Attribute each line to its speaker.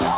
Speaker 1: Bye.